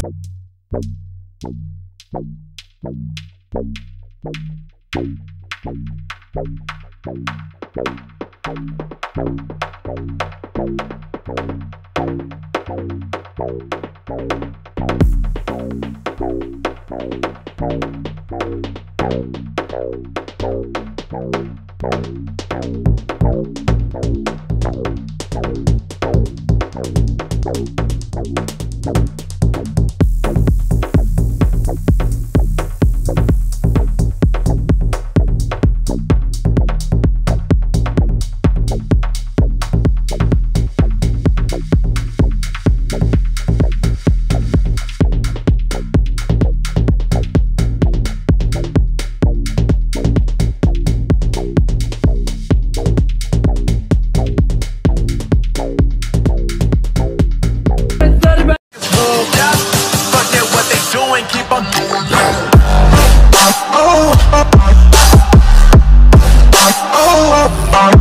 Thank and keep on doing. Oh, oh, oh, oh, oh, oh, oh, oh.